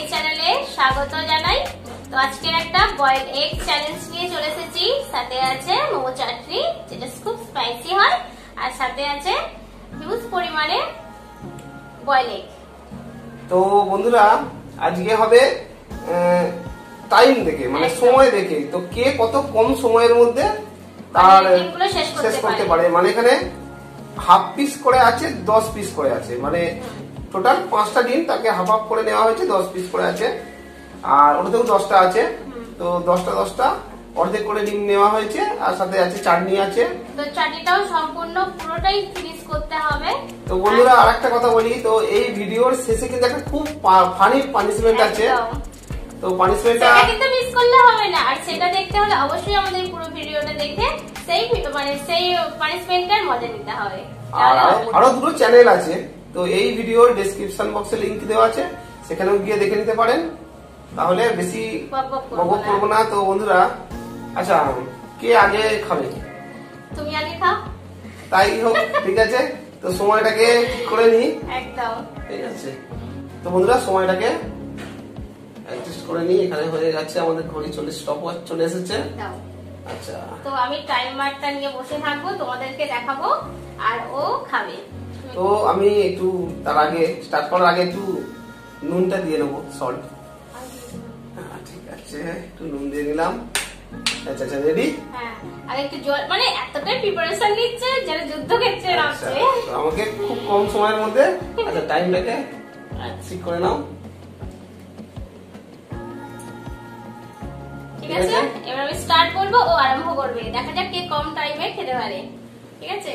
এই চ্যানেলে স্বাগত জানাই। তো আজকে একটা বয়েল এগ চ্যালেঞ্জ নিয়ে চলে এসেছি। সাথে আছে মোমো চাটনি যেটা খুব স্পাইসি হয়। আর সাথে আছে হিউজ পরিমাণে বয়েল এগ তো বন্ধুরা আজকে হবে টাইম দেখে মানে সময় দেখে। তো কে কত কম সময়ের মধ্যে তার মানে শেষ করতে শেষ করতে। পারে। মানে এখানে হাফ পিস করে আছে দশ পিস করে আছে। মানে টোটাল পাঁচটা ডিম তাকে হাফ হাফ করে নেওয়া হয়েছে দশ পিস করে আছে। আর ওটাতেও দশটা আছে। তো দশটা দশটা অর্ধেক করে ডিম নেওয়া হয়েছে আর সাথে আছে চাটনি আছে। তো চাটনিটাও সম্পূর্ণ পুরোটাই ফিনিশ করতে হবে। তো বন্ধুরা আর একটা কথা বলি তো এই ভিডিওর শেষে কিন্তু একটা খুব ফানি পানিশমেন্ট আছে। তো পানিশমেন্টটা কিন্তু মিস করলে হবে না। আর সেটা দেখতে হলে অবশ্যই আমাদের পুরো ভিডিওটা দেখে সেই মানে সেই পানিশমেন্টের মজা নিতে হবে। আর। আরও দুটো চ্যানেল আছে। তো এই ভিডিও ডেসক্রিপশন বক্সে লিংক দেওয়া আছে সেখানেও গিয়ে দেখে নিতে পারেন। তাহলে বেশি বকবক না। করব না। তো বন্ধুরা আচ্ছা কে আগে খাবে? তুমি আগে খাও। তাই হোক ঠিক আছে। তো সময়টাকে ঠিক করে নি একদম। ঠিক আছে। তো বন্ধুরা সময়টাকে অ্যাডজাস্ট করে নি এখানে হয়ে যাচ্ছে আমাদের ঘড়ি চল্লিশ স্টপ চলে এসেছে। আচ্ছা। তো আমি টাইমারটা নিয়ে বসে থাকব তোমাদেরকে দেখাবো আর ও খাবে। তো আমি একটু তার আগে স্টার্ট করার আগে একটু নুনটা দিয়ে নেব সল্ট হ্যাঁ, ঠিক আছে একটু নুন দিয়ে নিলাম। আচ্ছা আচ্ছা রেডি হ্যাঁ আর একটু জল মানে এতটাই প্রিপারেশন নিচ্ছে যেন যুদ্ধক্ষেত্রে আচ্ছা নামছে আমাকে খুব কম সময়ের মধ্যে আচ্ছা টাইমটাকে ঠিক করে নাও। ঠিক আছে। এবার আমি স্টার্ট করব ও আরম্ভ করবে। দেখা যাক কে কম টাইমে খেতে পারে। ঠিক আছে।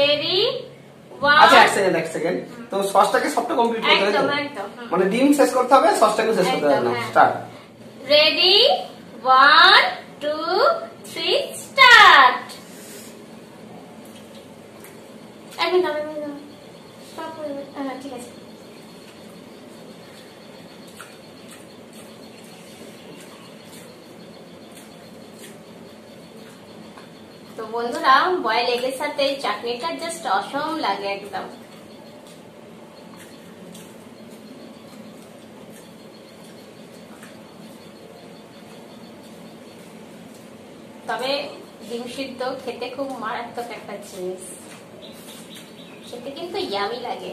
রেডি আচ্ছা এক সেকেন্ড এক সেকেন্ড তো সসটাকে সবটা কমপ্লিট করতে হবে। মানে ডিম শেষ করতে হবে সসটাকে শেষ করতে হবে না। Start ready one two three start এক মিনিট আমি হ্যাঁ, ঠিক আছে। বন্ধুরা বয়েল এগের সাথে চাটনিটা জাস্ট অসম লাগে একদম। তবে ডিম সিদ্ধ খেতে খুব মারাত্মক একটা জিনিস। খেতে কিন্তু ইয়ামি লাগে।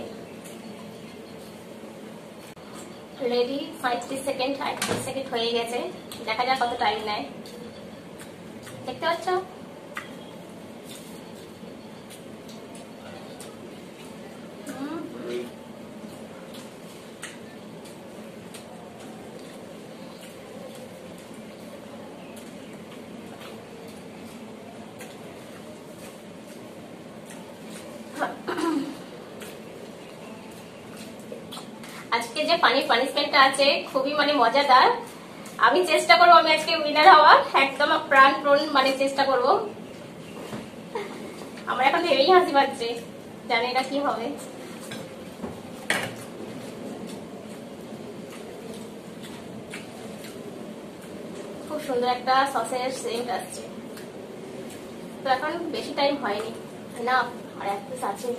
রেডি ফাইভটি সেকেন্ড আটটি সেকেন্ড হয়ে গেছে। দেখা যাক কত টাইম নেয়। দেখতে পাচ্ছ? আজকে যে পানির পানিশমেন্টটা আছে, খুবই মানে মজাদার। আমি চেষ্টা করব আমি আজকে উইনার হওয়ার, একদম প্রাণ প্রণ মানে চেষ্টা করব। আমার এখন ভেবেই হাসি পাচ্ছে, জানি না কি হবে। খুব সুন্দর একটা সসের সেন্ট আসছে। তো এখন বেশি টাইম হয়নি। না, আর এক আছে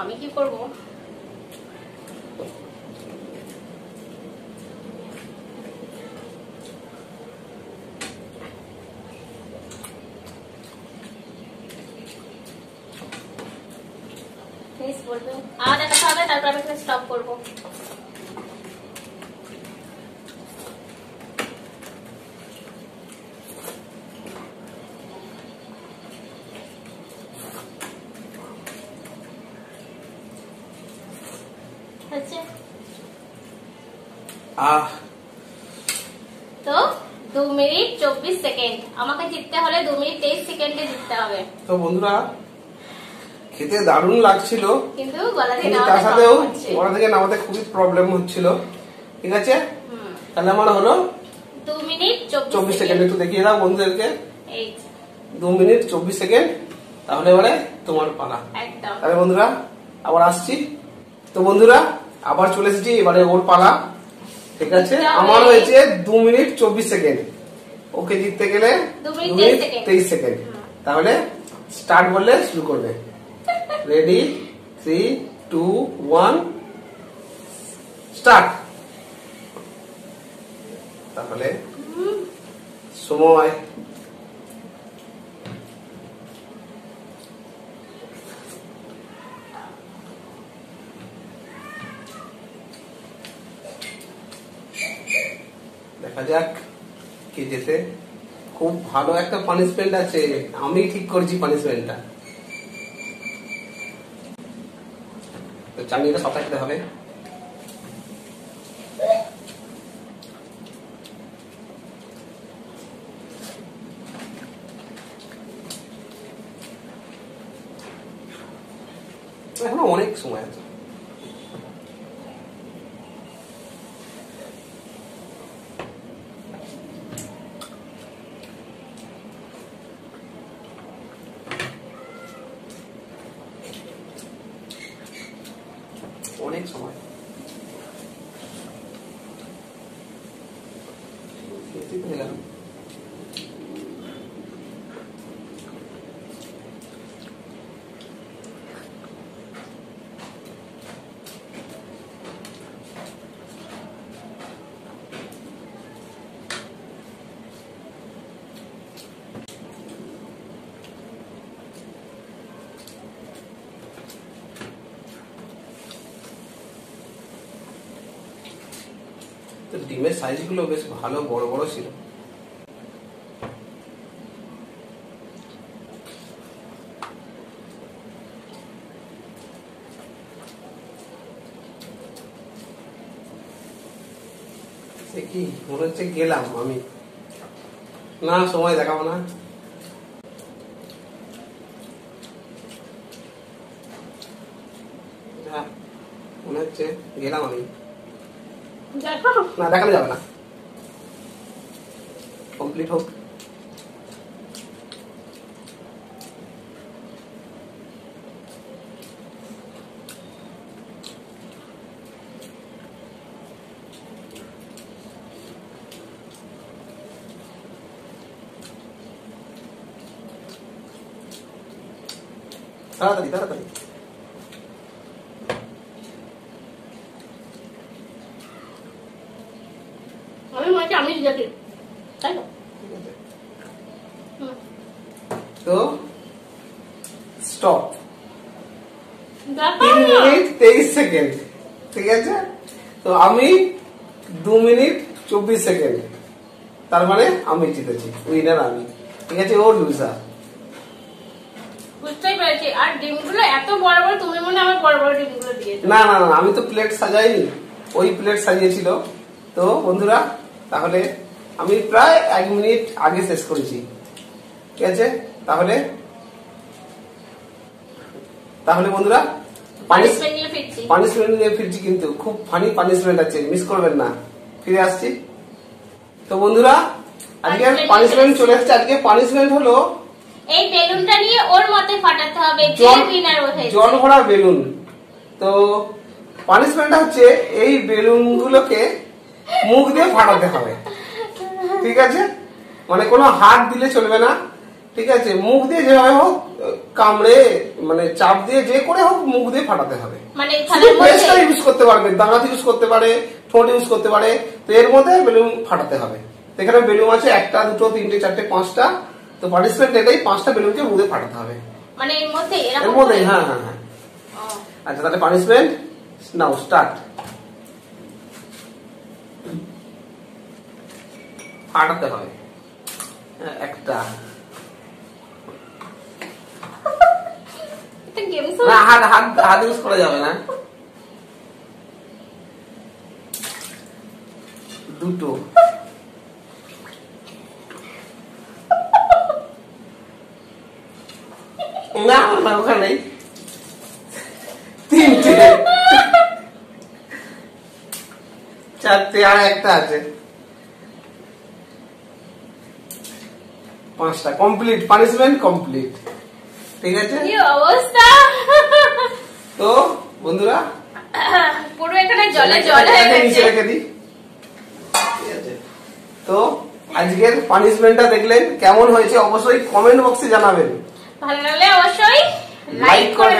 আমি কি করব? প্লিজ বলবে। আর দেখাতে হবে তারপর আমি স্টপ করব। আহ। তো দু মিনিট চব্বিশ সেকেন্ড। আমাকে জিততে হলে দু মিনিট তেইশ সেকেন্ডে জিততে হবে। তো বন্ধুরা খেতে দারুণ লাগছিল। কিন্তু গলা তার সাথেও হচ্ছে। থেকে নামাতে খুবই প্রবলেম হচ্ছিল। ঠিক আছে? তাহলে আমার হলো দু মিনিট চব্বিশ সেকেন্ড। একটু দেখিয়ে দাও বন্ধুদেরকে। দু মিনিট চব্বিশ সেকেন্ড। তাহলে এবারে তোমার পালা। তাহলে বন্ধুরা আবার আসছি। তো বন্ধুরা আবার চলে এসেছি এবারে ওর পালা। ঠিক আছে? আমার হয়েছে দু মিনিট চব্বিশ সেকেন্ড। ওকে জিততে গেলে দু মিনিট। তেইশ সেকেন্ড। তাহলে স্টার্ট বললে শুরু করবে। Ready three two one start তাহলে সময়। দেখা যাক কে যেতে খুব ভালো একটা পানিশমেন্ট আছে। আমি ঠিক করছি পানিশমেন্টটা চাটনিটা সব খেতে হবে। এখনও অনেক সময় আছে। অনেক সময় বেশি তো হয়ে গেল। তো ডিমের সাইজগুলো বেশ ভালো, বড় বড় ছিল। কি, মনে হচ্ছে গেলাম আমি। না, সময় দেখাবো না। মনে হচ্ছে গেলাম আমি। না দেখানো যাবে না কমপ্লিট হোক তাড়াতাড়ি তাড়াতাড়ি আমি মনে হচ্ছে আমি যেতে তাই তো? স্টপ তিন মিনিট তেইশ সেকেন্ড। ঠিক আছে? তো আমি দু মিনিট চব্বিশ সেকেন্ড। তার মানে আমি জিতেছি। উইনার আমি। ঠিক আছে ও লুজার বুঝতেই পেরেছি। আর ডিমগুলো এত বড় বড় তুমি মনে আমার বড় বড় ডিমগুলো দিয়েছ না না না আমি তো প্লেট সাজাইনি। ওই প্লেট সাজিয়েছিল। তো বন্ধুরা তাহলে আমি প্রায় এক মিনিট আগে শেষ করেছি। ঠিক আছে? তাহলে তাহলে বন্ধুরা পানিশমেন্ট নিয়ে ফিরছি। কিন্তু। খুব ফানি পানিশমেন্ট আছে মিস করবেন না। ফিরে আসছি। তো বন্ধুরা আজকে পানিশমেন্ট চলে এসেছে। আজকে পানিশমেন্ট হলো এই বেলুনটা নিয়ে ওর মতে ফাটাতে হবে জল ভরা বেলুন। তো পানিশমেন্টটা হচ্ছে এই বেলুন গুলোকে মুখ দিয়ে ফাটাতে হবে। ঠিক আছে? মানে কোনো হাত দিলে চলবে না। ঠিক আছে? মুখ দিয়ে যেভাবে হোক কামড়ে মানে চাপ দিয়ে যে করে হোক মুখ দিয়ে ফাটাতে হবে। মানে ইউজ করতে পারবে দাঁত ইউজ করতে পারে ঠোঁট ইউজ করতে পারে। তো এর মধ্যে বেলুন ফাটাতে হবে। এখানে বেলুন আছে একটা দুটো তিনটে চারটে পাঁচটা। তো পার্টিসিপেন্ট এটাই পাঁচটা বেলুনকে মুখে ফাটাতে হবে। মানে এর মধ্যে এর মধ্যে হ্যাঁ হ্যাঁ হ্যাঁ। আচ্ছা তাহলে পানিশমেন্ট নাও স্টার্ট ফাটাতে হবে। একটা। হাত হাত হাত ইউজ করা যাবে না। দুটো। না না ওখানে তিনটে। চারটে আর একটা আছে। পাঁচটা। কমপ্লিট পানিশমেন্ট কমপ্লিট ঠিক আছে? কি অবস্থা? তো বন্ধুরা? পুরো এখানে জলে জল হয়ে এটাকে নিচে রেখে দিই। তো আজকের পানিশমেন্টটা দেখলেন কেমন হয়েছে? অবশ্যই কমেন্ট বক্সে জানাবেন। ভালো লাগলে অবশ্যই লাইক করে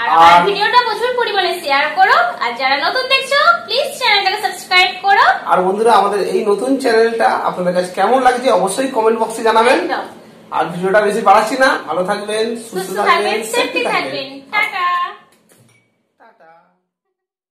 আর আমার ভিডিওটা প্রচুর পরিমাণে শেয়ার করো। আর যারা নতুন দেখছ প্লিজ চ্যানেলটাকে সাবস্ক্রাইব করো। আর বন্ধুরা আমাদের এই নতুন চ্যানেলটা আপনাদের কাছে কেমন লাগছে অবশ্যই কমেন্ট বক্সে জানাবেন। আর ভিডিওটা বেশি বাড়াচ্ছি না। ভালো থাকবেন সুস্থ থাকবেন সেফটি থাকবেন। টাটা।